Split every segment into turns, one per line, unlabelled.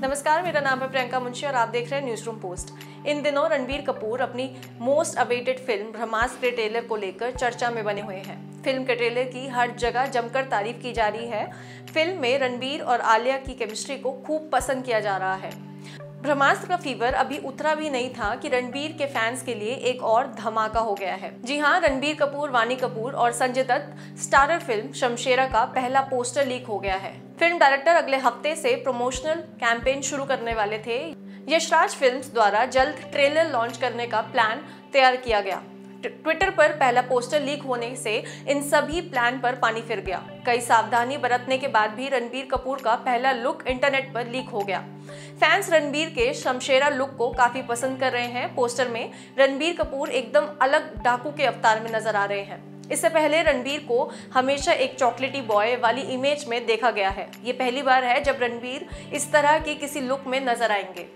नमस्कार, मेरा नाम है प्रियंका मुंशी और आप देख रहे हैं न्यूज़ रूम पोस्ट इन दिनों रणबीर कपूर अपनी मोस्ट अवेटेड फ़िल्म ब्रह्मास्त्र के ट्रेलर को लेकर चर्चा में बने हुए हैं। फ़िल्म के ट्रेलर की हर जगह जमकर तारीफ़ की जा रही है। फ़िल्म में रणबीर और आलिया की केमिस्ट्री को खूब पसंद किया जा रहा है। ब्रह्मास्त्र का फीवर अभी उतरा भी नहीं था कि रणबीर के फैंस के लिए एक और धमाका हो गया है। जी हाँ रणबीर कपूर, वानी कपूर और संजय दत्त स्टारर फ़िल्म शमशेरा का पहला पोस्टर लीक हो गया है। फ़िल्म डायरेक्टर अगले हफ़्ते से प्रमोशनल कैंपेन शुरू करने वाले थे। यशराज फिल्म्स द्वारा जल्द ट्रेलर लॉन्च करने का प्लान तैयार किया गया। ट्विटर पर पहला पोस्टर लीक होने से इन सभी प्लान पर पानी फिर गया। कई सावधानी बरतने के बाद भी रणबीर कपूर का पहला लुक इंटरनेट पर लीक हो गया। फैंस रणबीर के शमशेरा लुक को काफ़ी पसंद कर रहे हैं। पोस्टर में रणबीर कपूर एकदम अलग डाकू के अवतार में नज़र आ रहे हैं। इससे पहले रणबीर को हमेशा एक चॉकलेटी बॉय वाली इमेज में देखा गया है। ये पहली बार है जब रणबीर इस तरह की किसी लुक में नज़र आएँगे।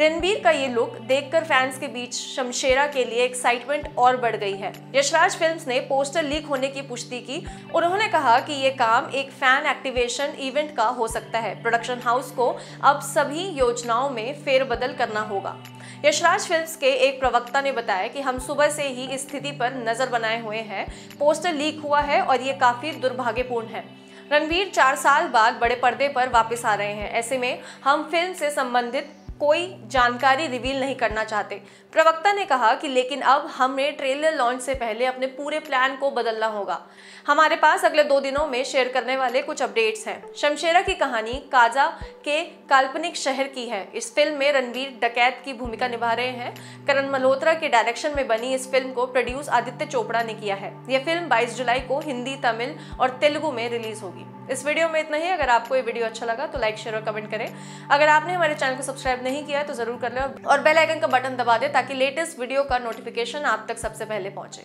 रणबीर का ये लुक देखकर फैंस के बीच शमशेरा के लिए एक्साइटमेंट और बढ़ गई है। यशराज फिल्म्स ने पोस्टर लीक होने की पुष्टि की। उन्होंने कहा कि ये काम एक फ़ैन एक्टिवेशन इवेंट का हो सकता है। प्रोडक्शन हाउस को अब सभी योजनाओं में फेरबदल करना होगा। यशराज फिल्म्स के एक प्रवक्ता ने बताया कि हम सुबह से ही इस स्थिति पर नज़र बनाए हुए हैं। पोस्टर लीक हुआ है और ये काफ़ी दुर्भाग्यपूर्ण है। रणवीर, चार साल बाद बड़े पर्दे पर वापस आ रहे हैं। ऐसे में हम फ़िल्म से संबंधित कोई जानकारी रिवील नहीं करना चाहते। प्रवक्ता ने कहा कि लेकिन अब हमें ट्रेलर लॉन्च से पहले अपने पूरे प्लान को बदलना होगा। हमारे पास अगले दो दिनों में शेयर करने वाले कुछ अपडेट्स हैं। शमशेरा की कहानी काजा के काल्पनिक शहर की है। इस फ़िल्म में रणवीर डकैत की भूमिका निभा रहे हैं। करण मल्होत्रा के डायरेक्शन में बनी इस फ़िल्म को प्रोड्यूस आदित्य चोपड़ा ने किया है। यह फ़िल्म बाईस जुलाई को हिंदी, तमिल और तेलुगु में रिलीज़ होगी। इस वीडियो में इतना ही। अगर आपको ये वीडियो अच्छा लगा तो लाइक, शेयर और कमेंट करें। अगर आपने हमारे चैनल को सब्सक्राइब नहीं किया है तो ज़रूर कर लें और बेल आइकन का बटन दबा दें ताकि लेटेस्ट वीडियो का नोटिफिकेशन आप तक सबसे पहले पहुँचे।